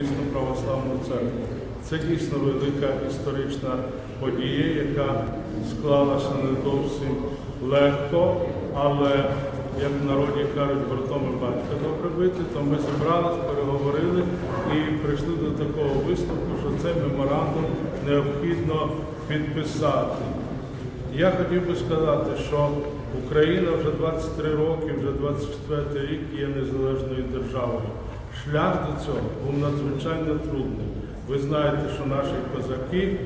Дійсно православну церкву. Це дійсно велика історична подія, яка склалася не зовсім легко, але як в народі кажуть, гуртом і батька добре бити, то ми зібрались, переговорили і прийшли до такого висновку, що цей меморандум необхідно підписати. Я хотів би сказати, що Україна вже 23 роки, вже 24 рік є незалежною державою. Шлях до цього був надзвичайно трудний. Ви знаєте, що наші козаки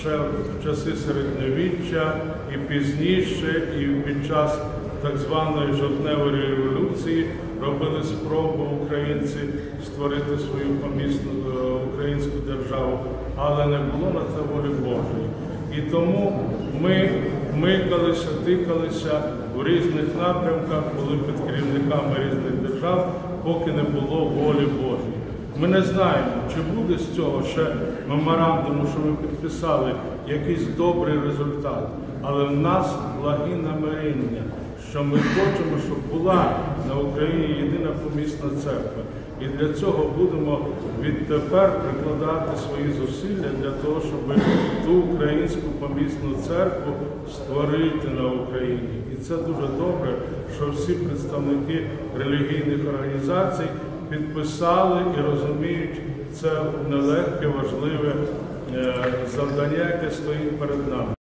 ще в часи середньовіччя і пізніше, і під час так званої жовтневої революції робили спробу українці створити свою помісну е, українську державу, але не було на це волі Божої. І тому ми микалися, тикалися в різних напрямках, були під керівниками різних держав, поки не було волі Божої. Ми не знаємо, чи буде з цього ще меморандуму, що ми підписали, якийсь добрий результат. Але в нас благі намирення, що ми хочемо, щоб була на Україні помісна церква. І для цього будемо відтепер прикладати свої зусилля для того, щоб ту українську помісну церкву створити на Україні. І це дуже добре, що всі представники релігійних організацій підписали і розуміють це нелегке, важливе е, завдання, яке стоїть перед нами.